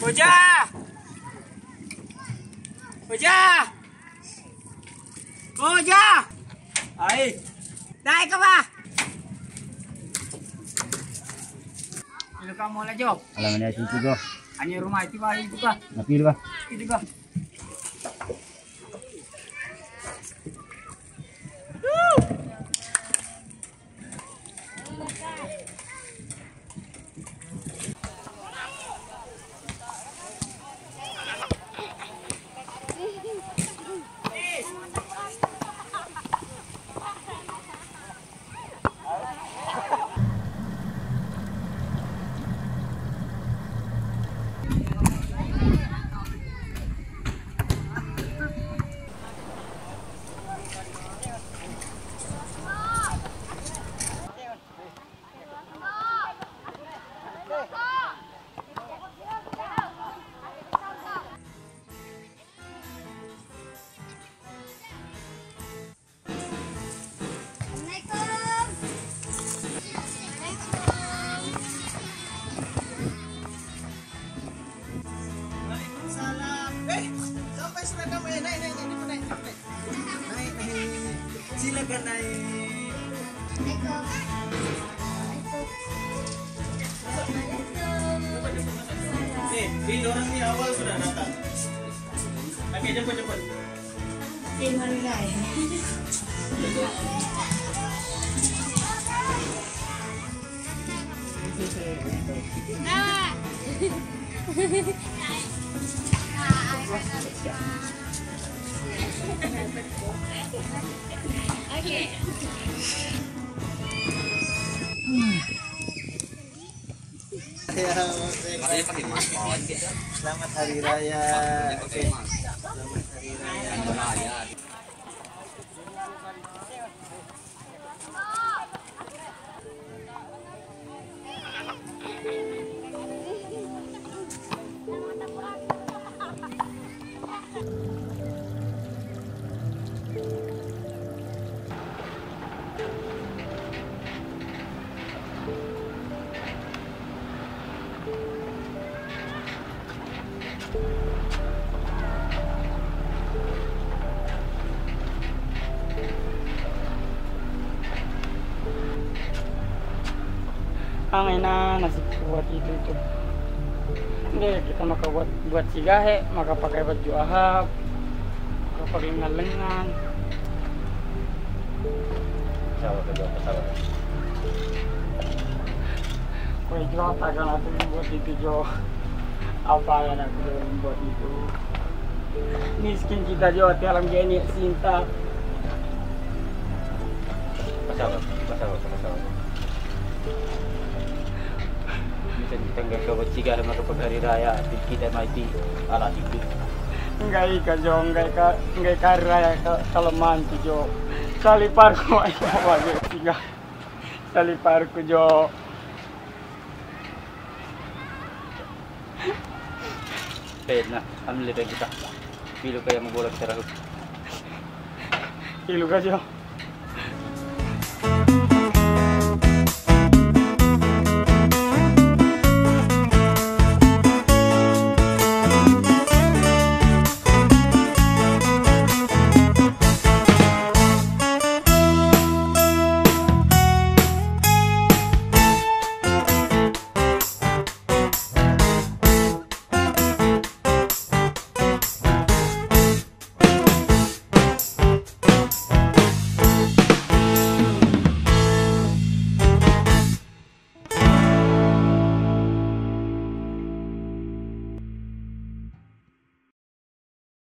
Bocah! Bocah! Bocah! Ay! Dai ka ba? Ilo ka mo Job. Alam niya si Tigo. Yung rumah itu ba? Itu ka? Napil ba? Itu ka? Eh, silakan naik. Nih ini orang ini awal sudah datang. Oke cepat cepat ya Makanya selamat hari raya raya Yang bahaya. Ang ina, nasi buat itu itu. Hindi, kita makabuat buat sigahe, makapakai baju ahab, makapakai lengan. Pesawat ka dyan, pesawat. Jo, tagal natin yung buat itu Jo. Apa yang aku doon buat itu. Miskin kita Jo, tialang gini Sinta. Pesawat, pesawat, pesawat. Ke Beciga sama ke hari raya, kita mati ala itu. Enggak ika Jo, enggak ika, enggak ika raya ka- kalaman tu Jo. Salipar ko ay wagi tiga. Salipar ko Jo. Kaya na, kami lebih kita. Bilo kaya magulag sa rahot. Kilo ka Jo.